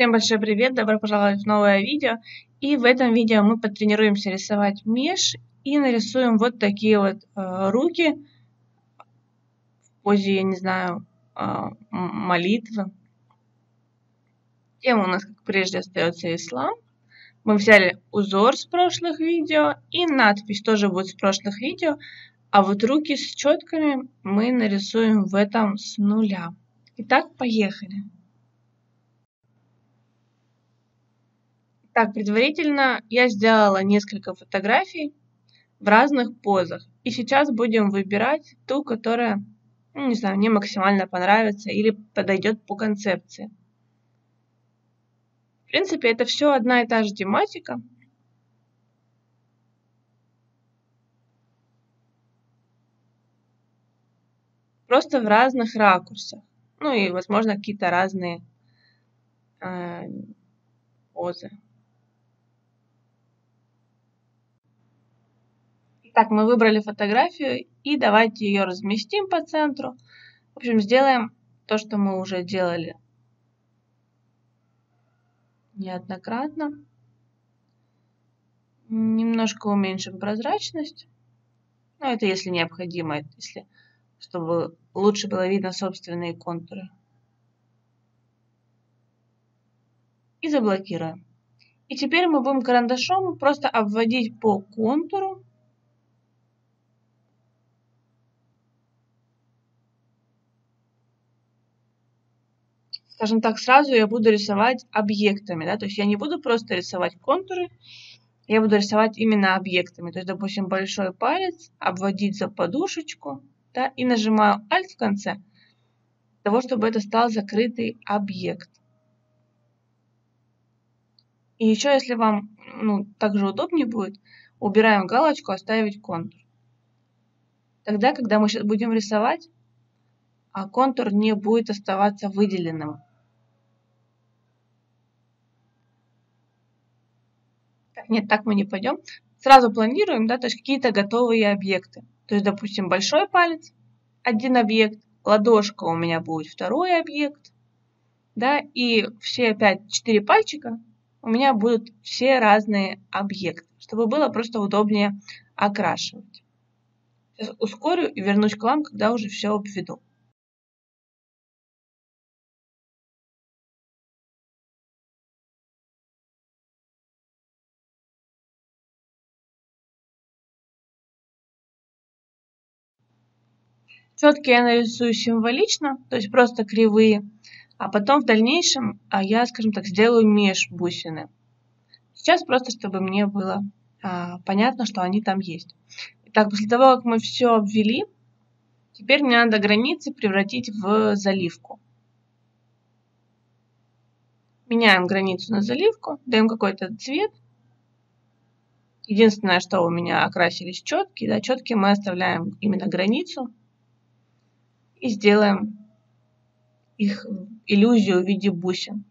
Всем большой привет, добро пожаловать в новое видео. И в этом видео мы потренируемся рисовать меж и нарисуем вот такие вот э, руки в позе, я не знаю, э, молитвы. Тема у нас, как прежде, остается ислам. Мы взяли узор с прошлых видео и надпись тоже будет с прошлых видео. А вот руки с четками мы нарисуем в этом с нуля. Итак, поехали. Так, предварительно я сделала несколько фотографий в разных позах. И сейчас будем выбирать ту, которая, ну, не знаю, мне максимально понравится или подойдет по концепции. В принципе, это все одна и та же тематика. Просто в разных ракурсах. Ну и, возможно, какие-то разные э, позы. Так, мы выбрали фотографию и давайте ее разместим по центру. В общем, сделаем то, что мы уже делали неоднократно. Немножко уменьшим прозрачность. Но это если необходимо, если, чтобы лучше было видно собственные контуры. И заблокируем. И теперь мы будем карандашом просто обводить по контуру скажем так, сразу я буду рисовать объектами, да, то есть я не буду просто рисовать контуры, я буду рисовать именно объектами. То есть, допустим, большой палец, обводить за подушечку, да, и нажимаю Alt в конце, для того, чтобы это стал закрытый объект. И еще, если вам ну, также удобнее будет, убираем галочку «Оставить контур». Тогда, когда мы сейчас будем рисовать, а контур не будет оставаться выделенным. Нет, так мы не пойдем. Сразу планируем, да, то есть какие-то готовые объекты. То есть, допустим, большой палец, один объект, ладошка у меня будет второй объект, да, и все опять четыре пальчика у меня будут все разные объекты, чтобы было просто удобнее окрашивать. Сейчас ускорю и вернусь к вам, когда уже все обведу. Четкие я нарисую символично, то есть просто кривые, а потом в дальнейшем а я, скажем так, сделаю меж бусины. Сейчас просто, чтобы мне было а, понятно, что они там есть. Итак, после того, как мы все обвели, теперь мне надо границы превратить в заливку. Меняем границу на заливку, даем какой-то цвет. Единственное, что у меня окрасились четкие, да, четкие мы оставляем именно границу и сделаем их иллюзию в виде бусин.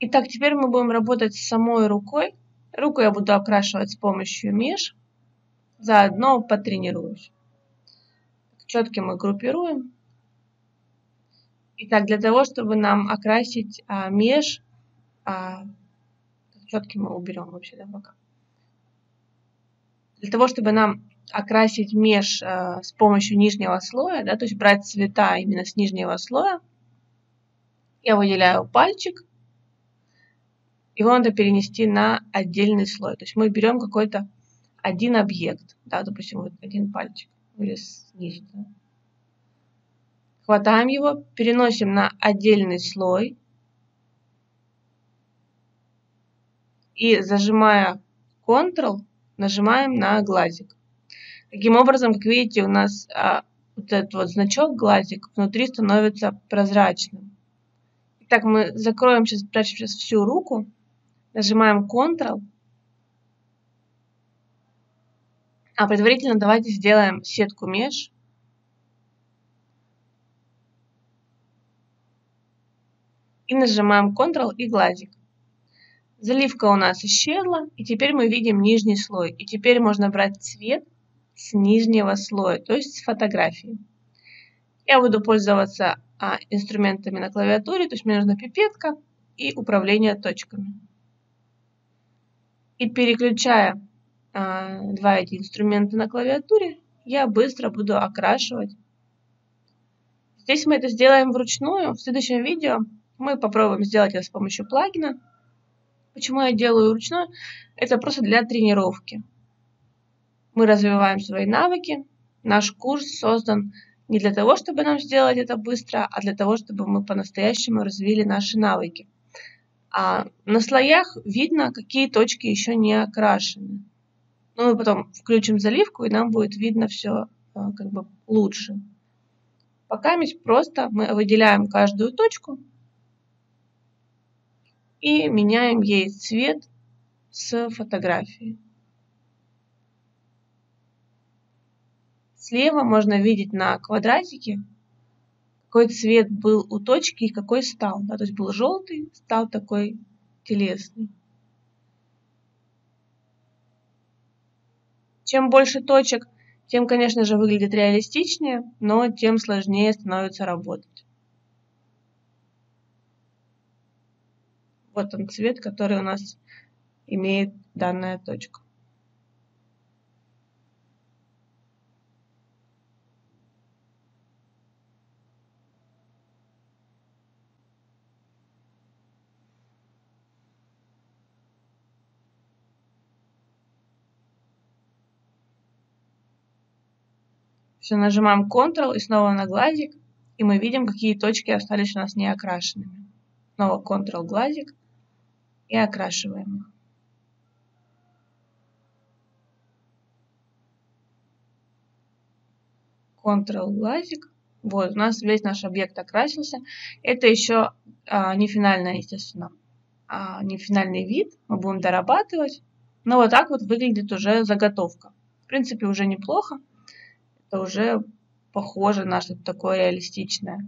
Итак, теперь мы будем работать с самой рукой. Руку я буду окрашивать с помощью меж. Заодно потренируюсь. Четки мы группируем. Итак, для того, чтобы нам окрасить а, меж, а, четки мы уберем вообще да, пока. Для того, чтобы нам окрасить меж э, с помощью нижнего слоя, да, то есть брать цвета именно с нижнего слоя, я выделяю пальчик, его надо перенести на отдельный слой. То есть мы берем какой-то один объект, да, допустим, вот один пальчик или снизу. Да. Хватаем его, переносим на отдельный слой и зажимая Ctrl, нажимаем на глазик. Таким образом, как видите, у нас а, вот этот вот значок, глазик, внутри становится прозрачным. Итак, мы закроем сейчас, прячем сейчас всю руку, нажимаем Ctrl. А предварительно давайте сделаем сетку меж. И нажимаем Ctrl и глазик. Заливка у нас исчезла, и теперь мы видим нижний слой. И теперь можно брать цвет с нижнего слоя, то есть с фотографии. Я буду пользоваться а, инструментами на клавиатуре, то есть мне нужна пипетка и управление точками. И переключая э, два эти инструмента на клавиатуре, я быстро буду окрашивать. Здесь мы это сделаем вручную. В следующем видео мы попробуем сделать это с помощью плагина. Почему я делаю вручную? Это просто для тренировки. Мы развиваем свои навыки. Наш курс создан не для того, чтобы нам сделать это быстро, а для того, чтобы мы по-настоящему развили наши навыки. А на слоях видно, какие точки еще не окрашены. Ну, мы потом включим заливку, и нам будет видно все а, как бы лучше. Пока просто мы выделяем каждую точку и меняем ей цвет с фотографии. Слева можно видеть на квадратике, какой цвет был у точки и какой стал. Да, то есть был желтый, стал такой телесный. Чем больше точек, тем, конечно же, выглядит реалистичнее, но тем сложнее становится работать. Вот он цвет, который у нас имеет данная точка. Все, нажимаем Ctrl и снова на глазик, и мы видим, какие точки остались у нас не окрашенными. Снова Ctrl глазик и окрашиваем их. Ctrl глазик. Вот, у нас весь наш объект окрасился. Это еще а, не финальное, естественно, а, не финальный вид. Мы будем дорабатывать. Но вот так вот выглядит уже заготовка. В принципе, уже неплохо это уже похоже на что-то такое реалистичное.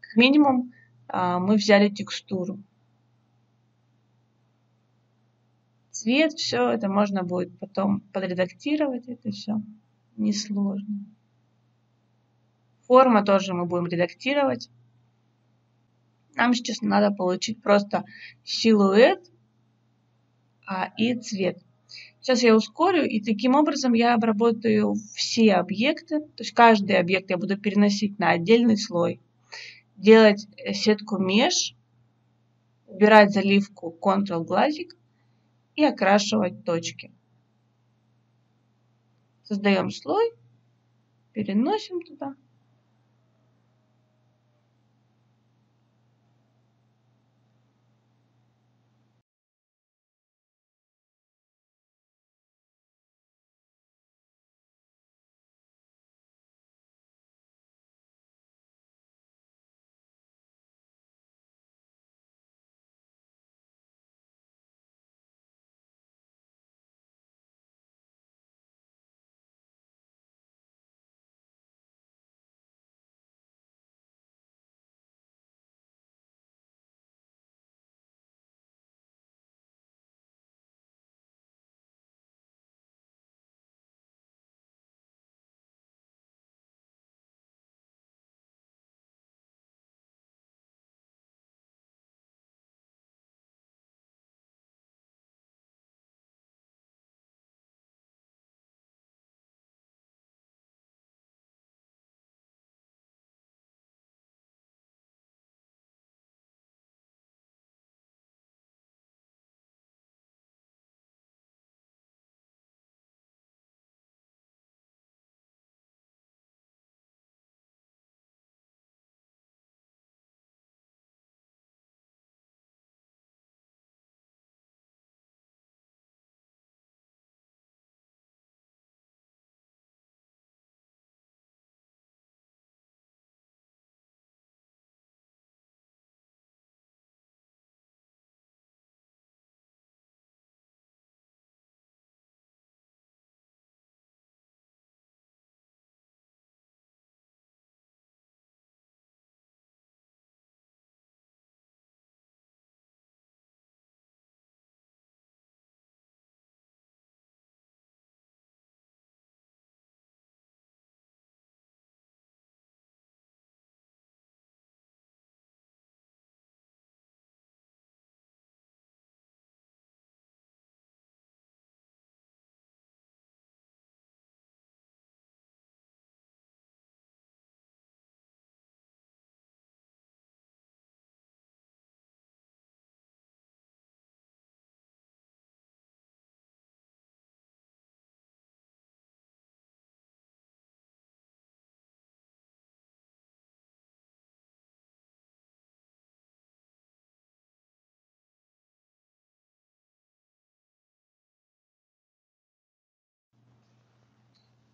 Как минимум, а, мы взяли текстуру. Цвет, все это можно будет потом подредактировать, это все несложно. Форма тоже мы будем редактировать. Нам сейчас надо получить просто силуэт а, и цвет. Сейчас я ускорю, и таким образом я обработаю все объекты. То есть каждый объект я буду переносить на отдельный слой. Делать э, сетку меж, убирать заливку Ctrl глазик и окрашивать точки. Создаем слой, переносим туда.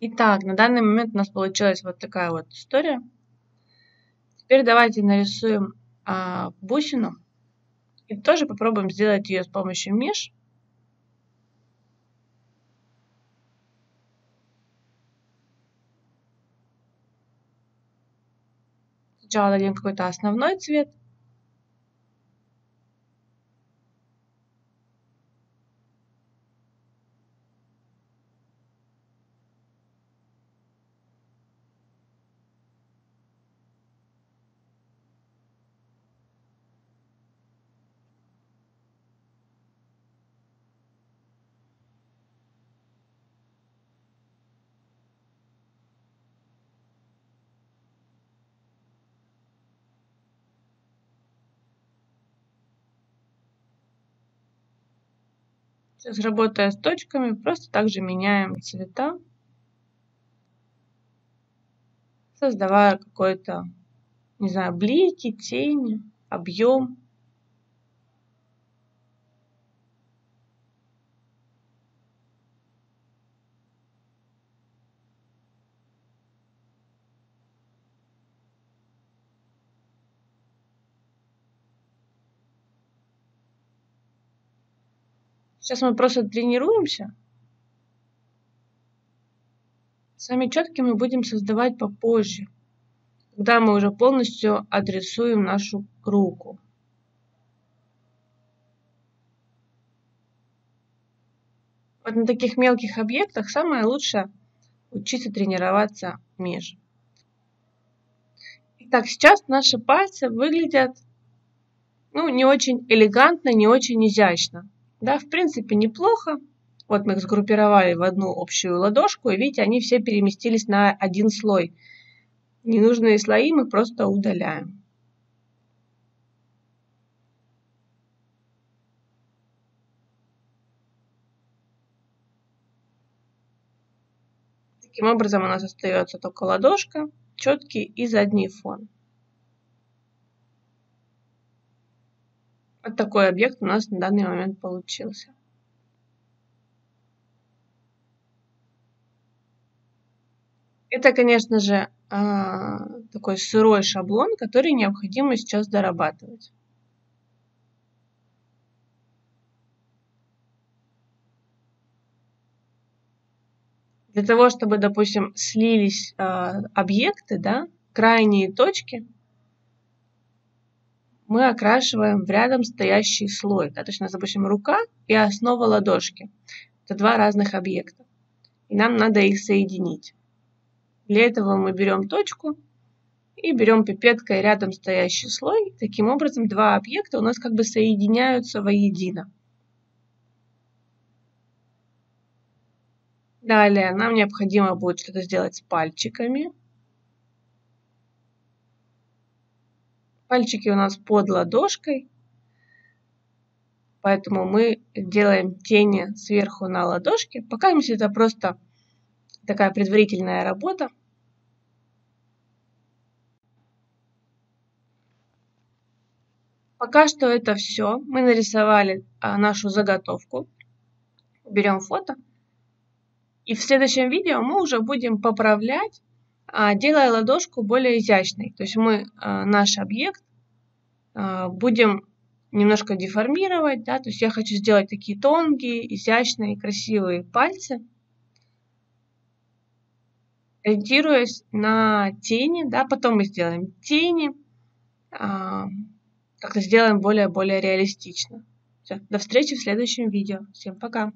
Итак, на данный момент у нас получилась вот такая вот история. Теперь давайте нарисуем а, бусину и тоже попробуем сделать ее с помощью меж. Сначала дадим какой-то основной цвет. Работая с точками, просто также меняем цвета, создавая какой-то, не знаю, блики, тени, объем. Сейчас мы просто тренируемся. Сами четки мы будем создавать попозже, когда мы уже полностью адресуем нашу руку. Вот на таких мелких объектах самое лучшее учиться тренироваться меж. Итак, сейчас наши пальцы выглядят ну, не очень элегантно, не очень изящно. Да, в принципе, неплохо. Вот мы их сгруппировали в одну общую ладошку, и видите, они все переместились на один слой. Ненужные слои мы просто удаляем. Таким образом у нас остается только ладошка, четкий и задний фон. Вот такой объект у нас на данный момент получился. Это, конечно же, а, такой сырой шаблон, который необходимо сейчас дорабатывать. Для того, чтобы, допустим, слились а, объекты, да, крайние точки, мы окрашиваем в рядом стоящий слой. Да, то есть у нас, допустим, рука и основа ладошки. Это два разных объекта. И нам надо их соединить. Для этого мы берем точку и берем пипеткой рядом стоящий слой. Таким образом, два объекта у нас как бы соединяются воедино. Далее нам необходимо будет что-то сделать с пальчиками. Пальчики у нас под ладошкой, поэтому мы делаем тени сверху на ладошке. Пока это просто такая предварительная работа. Пока что это все. Мы нарисовали а, нашу заготовку. Берем фото. И в следующем видео мы уже будем поправлять делая ладошку более изящной. То есть мы а, наш объект а, будем немножко деформировать, да, то есть я хочу сделать такие тонкие, изящные, красивые пальцы, ориентируясь на тени, да, потом мы сделаем тени, как-то сделаем более-более реалистично. Все, до встречи в следующем видео. Всем пока!